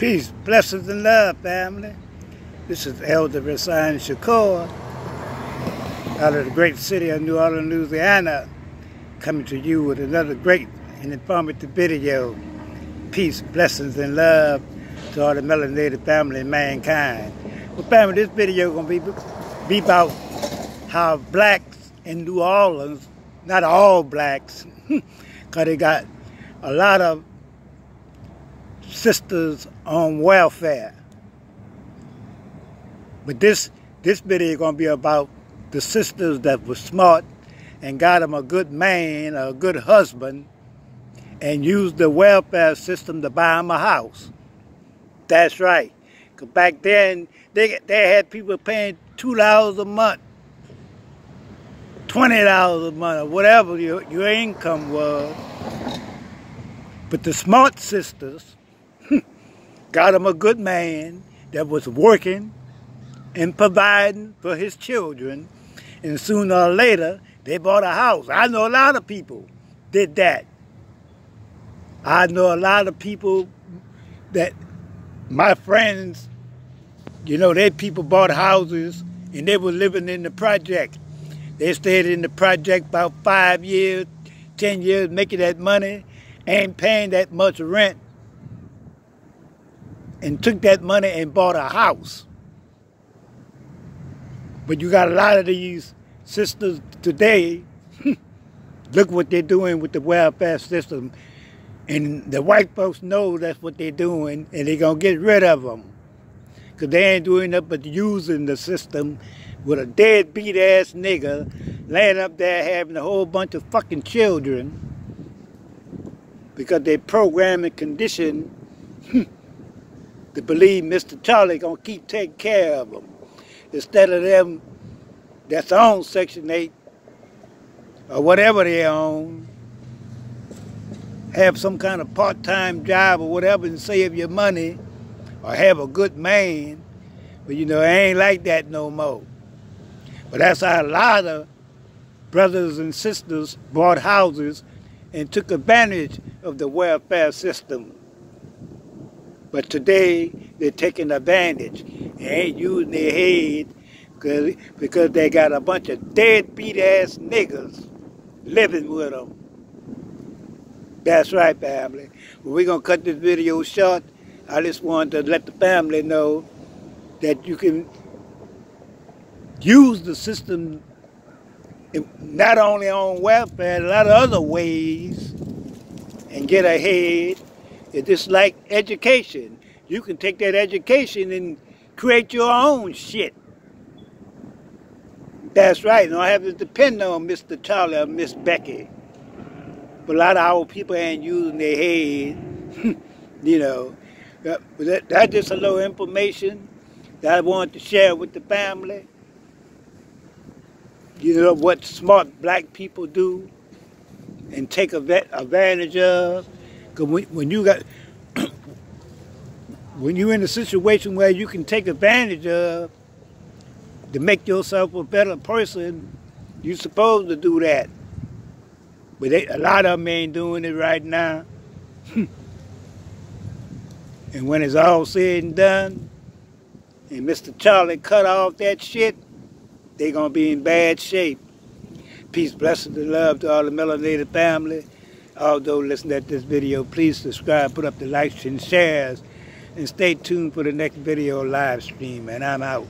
Peace, blessings, and love, family. This is Elder Rahson Shakur out of the great city of New Orleans, Louisiana, coming to you with another great and informative video. Peace, blessings, and love to all the melanated family and mankind. Well, family, this video is going to be, be about how blacks in New Orleans, not all blacks, because they got a lot of sisters on welfare. But this this video is going to be about the sisters that were smart and got them a good man, a good husband, and used the welfare system to buy them a house. That's right. Cause back then, they, they had people paying $2 a month, $20 a month, or whatever your, your income was. But the smart sisters got him a good man that was working and providing for his children. And sooner or later, they bought a house. I know a lot of people did that. I know a lot of people that my friends, you know, they people bought houses and they were living in the project. They stayed in the project about five years, ten years, making that money, ain't paying that much rent and took that money and bought a house. But you got a lot of these sisters today, look what they're doing with the welfare system. And the white folks know that's what they're doing, and they're going to get rid of them. Because they ain't doing nothing but using the system with a deadbeat ass nigga laying up there having a whole bunch of fucking children because they program and condition to believe Mr. Charlie gonna keep taking care of them instead of them that's on Section 8 or whatever they own have some kind of part-time job or whatever and save your money or have a good man but you know it ain't like that no more but that's how a lot of brothers and sisters bought houses and took advantage of the welfare system but today, they're taking advantage and ain't using their head because, because they got a bunch of deadbeat ass niggas living with them. That's right, family. We're going to cut this video short. I just wanted to let the family know that you can use the system not only on welfare, a lot of other ways and get ahead it's just like education. You can take that education and create your own shit. That's right. You don't have to depend on Mr. Charlie or Miss Becky. But a lot of our people ain't using their head, you know. But that, that's just a little information that I wanted to share with the family. You know what smart black people do and take advantage of. Because when, when you got, when you're in a situation where you can take advantage of to make yourself a better person, you're supposed to do that. But they, a lot of them ain't doing it right now. and when it's all said and done, and Mr. Charlie cut off that shit, they gonna be in bad shape. Peace, blessings, and love to all the melanated family. Although listening at this video, please subscribe, put up the likes and shares, and stay tuned for the next video live stream. And I'm out.